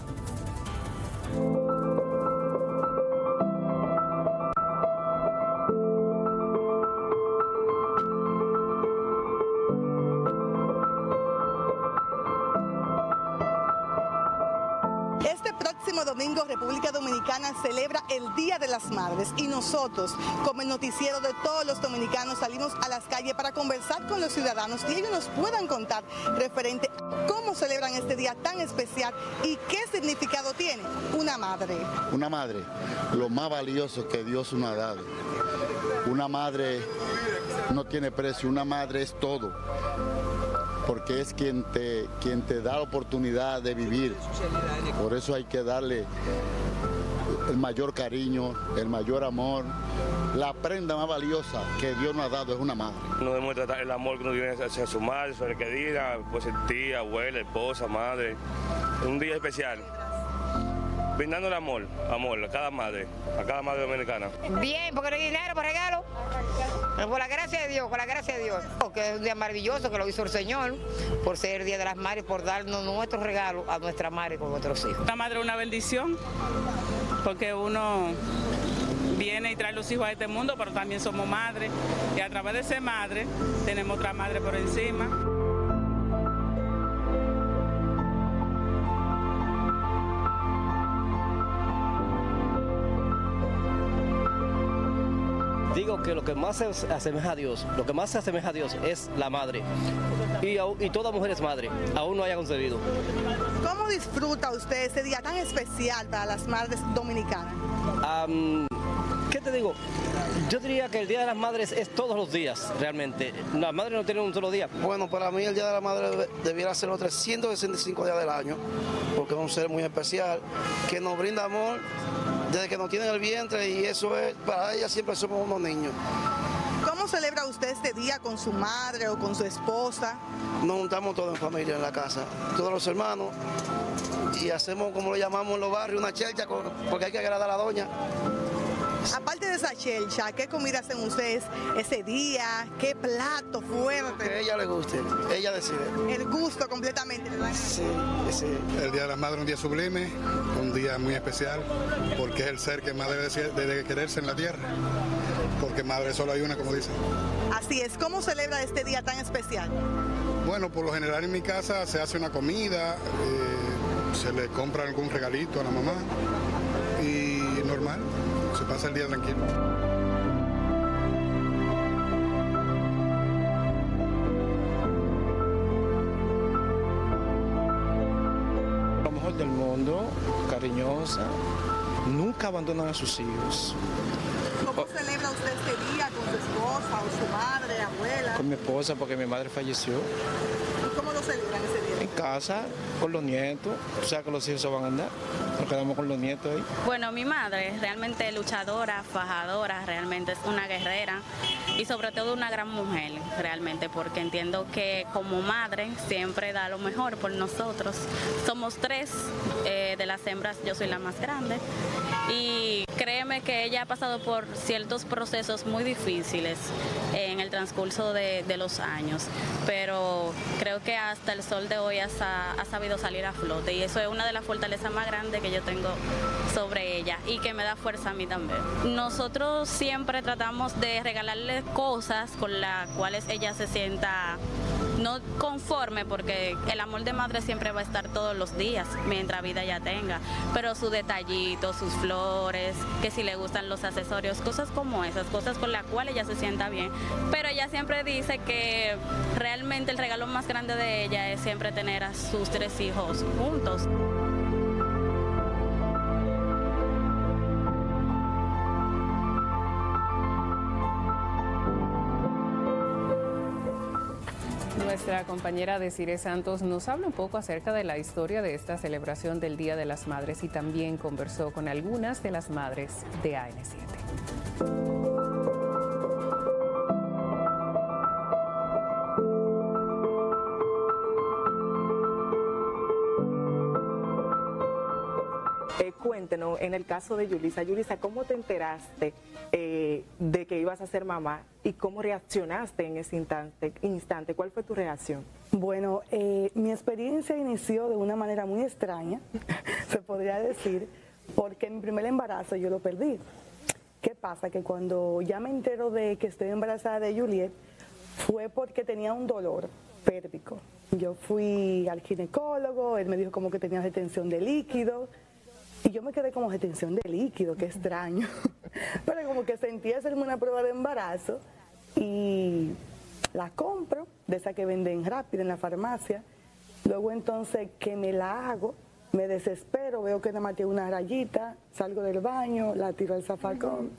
Las Madres y nosotros, como el noticiero de todos los dominicanos, salimos a las calles para conversar con los ciudadanos y ellos nos puedan contar referente a cómo celebran este día tan especial y qué significado tiene una madre. Una madre, lo más valioso que Dios nos ha dado. Una madre no tiene precio, una madre es todo. Porque es quien te, quien te da la oportunidad de vivir. Por eso hay que darle el mayor cariño, el mayor amor. La prenda más valiosa que Dios nos ha dado es una madre. Uno demuestra el amor que uno tiene hacia su madre, su querida, pues tía, abuela, esposa, madre. Un día especial. Brindándole amor, amor a cada madre, a cada madre dominicana. Bien, porque no hay dinero para regalo. Por la gracia de Dios, por la gracia de Dios. Que es un día maravilloso que lo hizo el Señor, por ser el Día de las Madres, por darnos nuestros regalos a nuestra madre con nuestros hijos. La madre es una bendición porque uno viene y trae los hijos a este mundo, pero también somos madres. Y a través de ser madre, tenemos otra madre por encima. Digo que lo que más se asemeja a Dios, lo que más se asemeja a Dios es la madre. Y, toda mujer es madre, aún no haya concebido. ¿Cómo disfruta usted ese día tan especial para las madres dominicanas? ¿Qué te digo? Yo diría que el Día de las Madres es todos los días, realmente. Las madres no tienen un solo día. Bueno, para mí el Día de la Madre debiera ser los 365 días del año, porque es un ser muy especial, que nos brinda amor desde que nos tiene en el vientre y eso es, para ella siempre somos unos niños. ¿Cómo celebra usted este día con su madre o con su esposa? Nos juntamos todos en familia en la casa, todos los hermanos, y hacemos como lo llamamos en los barrios, una chelcha, porque hay que agradar a la doña. Aparte de esa chelcha, ¿qué comida hacen ustedes ese día? ¿Qué plato fuerte? Que a ella le guste, ella decide. El gusto completamente. ¿verdad? Sí, sí. El Día de las Madres es un día sublime, un día muy especial, porque es el ser que más debe, de quererse en la tierra, porque madre solo hay una, como dicen. Así es, ¿cómo celebra este día tan especial? Bueno, por lo general en mi casa se hace una comida, eh, se le compra algún regalito a la mamá y normal, pasa el día tranquilo. lo mejor del mundo, cariñosa, nunca abandonan a sus hijos. ¿Cómo celebra usted este día con su esposa o su madre, abuela? Con mi esposa, porque mi madre falleció, ¿Y cómo lo celebran ese día? en casa, con los nietos, tú sabes que los hijos se van a andar, quedamos con los nietos ahí. Bueno, mi madre es realmente luchadora, fajadora, realmente es una guerrera y sobre todo una gran mujer, realmente, porque entiendo que como madre siempre da lo mejor por nosotros. Somos tres eh, de las hembras, yo soy la más grande y créeme que ella ha pasado por ciertos procesos muy difíciles en el transcurso de, los años, pero creo que hasta el sol de hoy ha, ha sabido salir a flote y eso es una de las fortalezas más grandes que yo tengo sobre ella y que me da fuerza a mí también. Nosotros siempre tratamos de regalarle cosas con las cuales ella se sienta no conforme porque el amor de madre siempre va a estar todos los días mientras vida ella tenga, pero su detallito, sus flores, que si le gustan los accesorios, cosas como esas, cosas con las cuales ella se sienta bien. Pero ella siempre dice que realmente el regalo más grande de ella es siempre tener a sus tres hijos juntos. Nuestra compañera Desiree Santos nos habla un poco acerca de la historia de esta celebración del Día de las Madres y también conversó con algunas de las madres de AN7. Cuéntenos, en el caso de Yulisa, Yulisa, ¿cómo te enteraste eh, de que ibas a ser mamá y cómo reaccionaste en ese instante? instante? ¿Cuál fue tu reacción? Bueno, eh, mi experiencia inició de una manera muy extraña, se podría decir, porque mi primer embarazo yo lo perdí. ¿Qué pasa? Que cuando ya me entero de que estoy embarazada de Juliet, fue porque tenía un dolor pérvico. Yo fui al ginecólogo, él me dijo como que tenía retención de líquido, y yo me quedé como retención de líquido, qué extraño. Pero como que sentí hacerme una prueba de embarazo y la compro, de esa que venden rápido en la farmacia. Luego entonces que me la hago, me desespero, veo que nada más tiene una rayita, salgo del baño, la tiro al zafacón.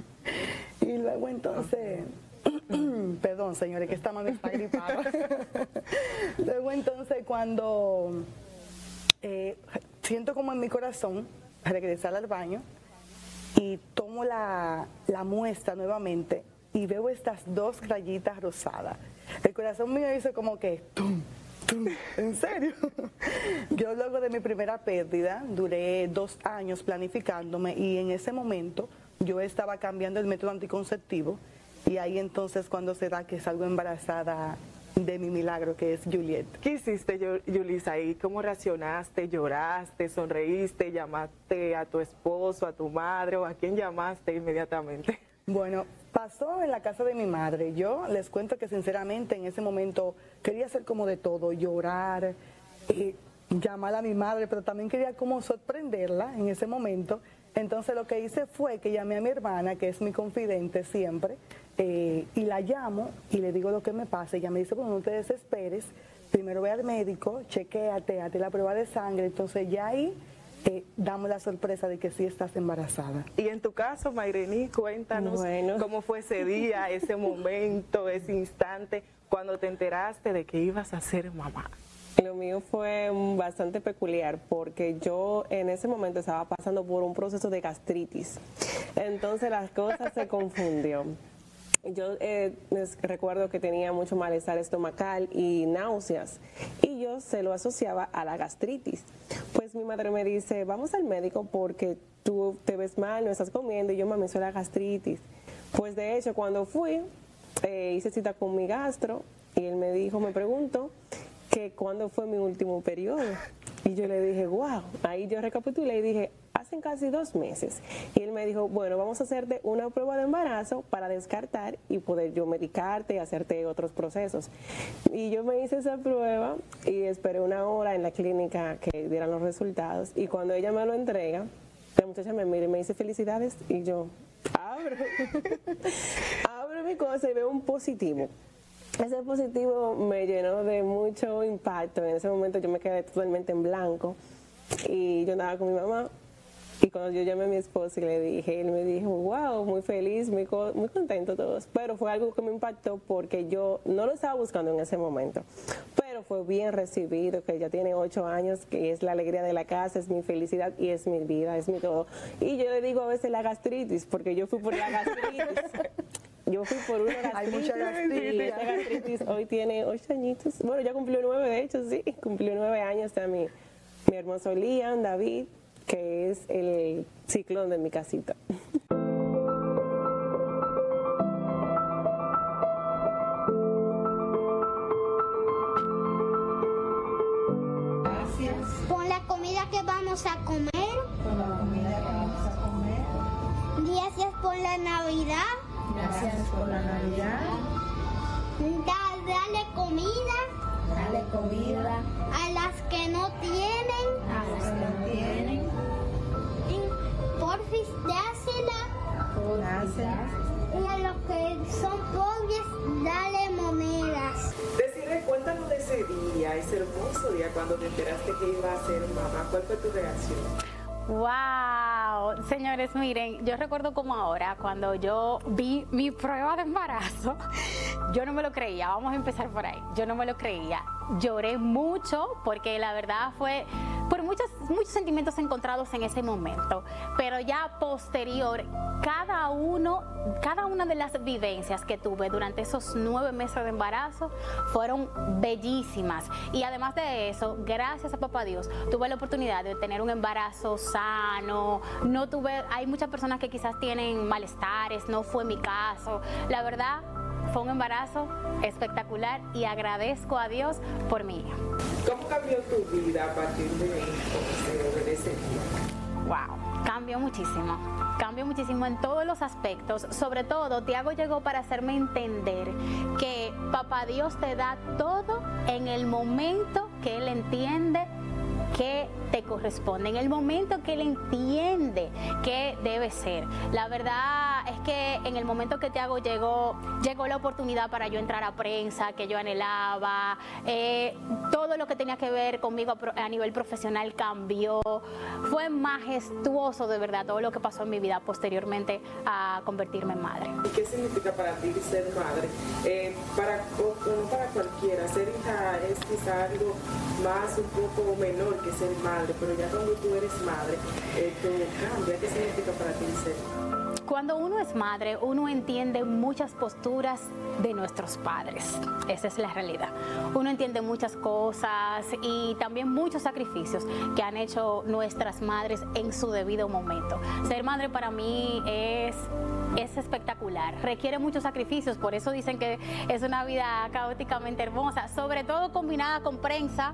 y luego entonces, perdón señores, que esta mano está gripada. luego entonces cuando eh, siento como en mi corazón regresar al baño y tomo la, la muestra nuevamente y veo estas dos rayitas rosadas. El corazón mío hizo como que, ¿en serio? Yo luego de mi primera pérdida duré dos años planificándome y en ese momento yo estaba cambiando el método anticonceptivo y ahí entonces cuando se da que salgo embarazada de mi milagro que es Juliet. ¿Qué hiciste, Yulisa? ¿Y cómo reaccionaste? ¿Lloraste? ¿Sonreíste? ¿Llamaste a tu esposo, a tu madre o a quién llamaste inmediatamente? Bueno, pasó en la casa de mi madre. Yo les cuento que sinceramente en ese momento quería hacer como de todo, llorar, eh, llamar a mi madre, pero también quería como sorprenderla en ese momento. Entonces lo que hice fue que llamé a mi hermana, que es mi confidente siempre, eh, y la llamo y le digo lo que me pasa. Ella me dice, bueno, no te desesperes, primero ve al médico, chequéate, hazte la prueba de sangre. Entonces ya ahí eh, damos la sorpresa de que sí estás embarazada. Y en tu caso, Mayrení, cuéntanos cómo fue ese día, ese momento, ese instante, cuando te enteraste de que ibas a ser mamá. Lo mío fue bastante peculiar porque yo en ese momento estaba pasando por un proceso de gastritis. Entonces las cosas se confundió. Yo eh, recuerdo que tenía mucho malestar estomacal y náuseas y yo se lo asociaba a la gastritis. Pues mi madre me dice, vamos al médico porque tú te ves mal, no estás comiendo y yo me soy la gastritis. Pues de hecho cuando fui, eh, hice cita con mi gastro y él me dijo, me preguntó que cuándo fue mi último periodo. Y yo le dije, wow, ahí yo recapitulé y dije, hacen casi dos meses. Y él me dijo, bueno, vamos a hacerte una prueba de embarazo para descartar y poder yo medicarte y hacerte otros procesos. Y yo me hice esa prueba y esperé una hora en la clínica que dieran los resultados. Y cuando ella me lo entrega, la muchacha me mira y me dice felicidades y yo abro, abro mi cosa y veo un positivo. Ese positivo me llenó de mucho impacto. En ese momento yo me quedé totalmente en blanco y yo andaba con mi mamá. Y cuando yo llamé a mi esposo y le dije, él me dijo, wow, muy feliz, muy, muy contento todos. Pero fue algo que me impactó porque yo no lo estaba buscando en ese momento. Pero fue bien recibido, que ya tiene ocho años, que es la alegría de la casa, es mi felicidad y es mi vida, es mi todo. Y yo le digo a veces la gastritis, porque yo fui por la gastritis. Yo fui por una gastritis. Hay mucha gastritis. gastritis hoy tiene ocho añitos. Bueno, ya cumplió nueve, de hecho, sí. Cumplió nueve años mi, mi hermoso Liam, David, que es el ciclón de mi casita. Gracias. Con la comida que vamos a comer. Con la comida que vamos a comer. Gracias por la Navidad. Gracias por la Navidad. dale comida. Dale comida. A las que no tienen. Dásela. Y a los que son pobres, dale monedas. Decirle, cuéntanos de ese día, ese hermoso día cuando te enteraste que iba a ser mamá. ¿Cuál fue tu reacción? Wow, señores, miren, yo recuerdo como ahora, cuando yo vi mi prueba de embarazo, yo no me lo creía, vamos a empezar por ahí, yo no me lo creía, lloré mucho porque la verdad fue por muchos, muchos sentimientos encontrados en ese momento, pero ya posterior, cada uno, cada una de las vivencias que tuve durante esos nueve meses de embarazo fueron bellísimas. Y además de eso, gracias a papá Dios, tuve la oportunidad de tener un embarazo sano, no tuve, hay muchas personas que quizás tienen malestares, no fue mi caso, la verdad fue un embarazo espectacular y agradezco a Dios por mi hija. ¿Cómo cambió tu vida a partir de, ese día? Wow, cambió muchísimo. Cambió muchísimo en todos los aspectos. Sobre todo, Tiago llegó para hacerme entender que Papá Dios te da todo en el momento que Él entiende que te corresponde, en el momento que él entiende que debe ser. La verdad es que en el momento que te hago llegó, llegó la oportunidad para yo entrar a prensa, que yo anhelaba, eh, todo lo que tenía que ver conmigo a nivel profesional cambió, fue majestuoso de verdad todo lo que pasó en mi vida posteriormente a convertirme en madre. ¿Y qué significa para ti ser madre? Eh, para, para cualquiera, ser hija es quizá algo más un poco menor que ser madre pero ya cuando tú eres madre, esto cambia. ¿Qué significa para ti ser? Cuando uno es madre, uno entiende muchas posturas de nuestros padres. Esa es la realidad. Uno entiende muchas cosas y también muchos sacrificios que han hecho nuestras madres en su debido momento. Ser madre para mí es es espectacular, requiere muchos sacrificios, por eso dicen que es una vida caóticamente hermosa, sobre todo combinada con prensa,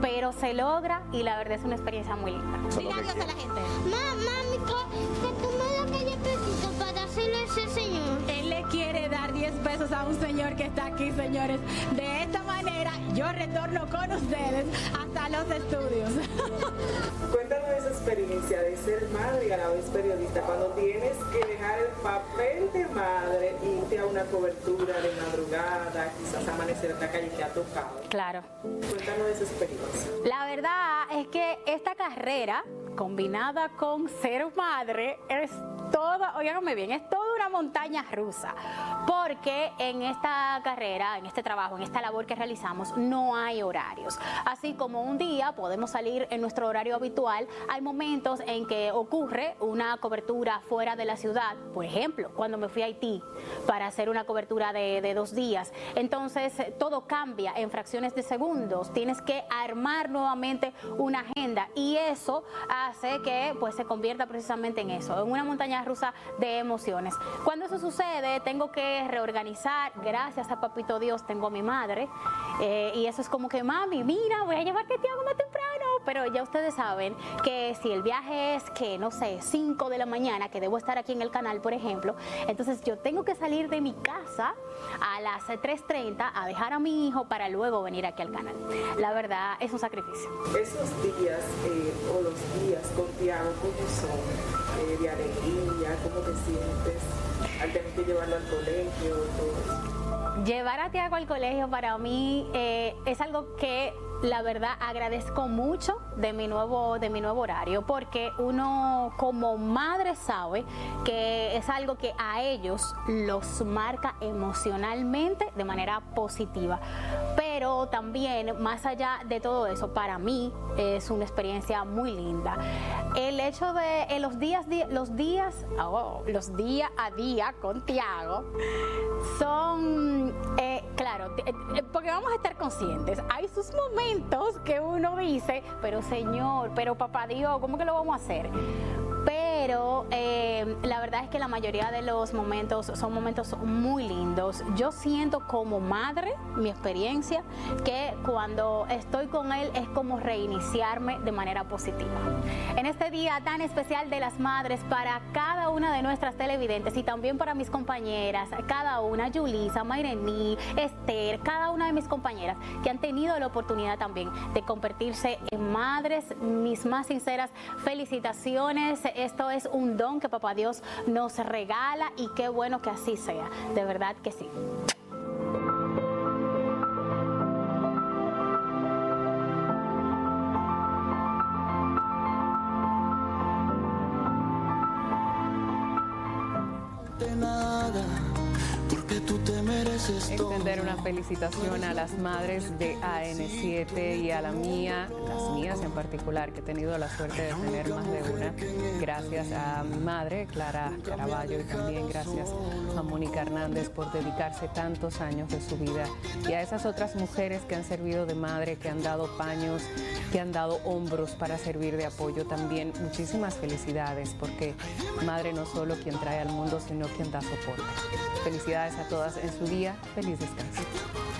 pero se logra y la verdad es una experiencia muy linda. Diga adiós a la gente. Mami, que tú me das aquella pesito para hacerle a ese señor. Él le quiere dar 10 pesos a un señor que está aquí, señores. De esta manera, yo retorno con ustedes hasta los estudios. Cuéntanos experiencia de ser madre y a la vez periodista, cuando tienes que dejar el papel de madre e irte a una cobertura de madrugada, quizás amanecer en la calle te ha tocado. Claro. Cuéntanos esa experiencia. La verdad es que esta carrera, combinada con ser madre, es toda, oiganme bien, es toda una montaña rusa. Porque en esta carrera, en este trabajo, en esta labor que realizamos, no hay horarios. Así como un día podemos salir en nuestro horario habitual, hay momentos en que ocurre una cobertura fuera de la ciudad. Por ejemplo, cuando me fui a Haití para hacer una cobertura de, de dos días. Entonces, todo cambia en fracciones de segundos. Tienes que armar nuevamente una agenda y eso hace que pues se convierta precisamente en eso, en una montaña rusa de emociones. Cuando eso sucede, tengo que reorganizar, gracias a Papito Dios tengo a mi madre, eh, y eso es como que, mami, mira, voy a llevarte a Tiago más temprano, pero ya ustedes saben que si el viaje es que, no sé, 5 de la mañana, que debo estar aquí en el canal, por ejemplo, entonces yo tengo que salir de mi casa a las 3.30 a dejar a mi hijo para luego venir aquí al canal. La verdad, es un sacrificio. Esos días eh, o los días con Tiago, ¿cómo son? Eh, de alegría, ¿cómo te sientes al tener que llevarlo al colegio? Todo eso? Llevar a Tiago al colegio para mí eh, es algo que la verdad agradezco mucho de mi nuevo de mi nuevo horario porque uno como madre sabe que es algo que a ellos los marca emocionalmente de manera positiva pero también más allá de todo eso para mí es una experiencia muy linda. El hecho de los días los días oh, los día a día con Tiago son eh, claro eh, porque vamos a estar conscientes. Hay sus momentos que uno dice pero señor pero papá Dios cómo que lo vamos a hacer pero eh, la verdad es que la mayoría de los momentos son momentos muy lindos. Yo siento como madre, mi experiencia, que cuando estoy con él es como reiniciarme de manera positiva. En este día tan especial de las madres, para cada una de nuestras televidentes y también para mis compañeras, cada una, Yulisa, Mayrení, Esther, cada una de mis compañeras que han tenido la oportunidad también de convertirse en madres, mis más sinceras felicitaciones. Esto es un don que Papá Dios nos regala y qué bueno que así sea. De verdad que sí. Extender una felicitación a las madres de AN7 y a la mía, las mías en particular, que he tenido la suerte de tener más de una. Gracias a mi madre, Clara Caraballo, y también gracias a Mónica Hernández por dedicarse tantos años de su vida. Y a esas otras mujeres que han servido de madre, que han dado paños, que han dado hombros para servir de apoyo también. Muchísimas felicidades, porque madre no solo quien trae al mundo, sino quien da soporte. Felicidades a todas en su día. felices casi.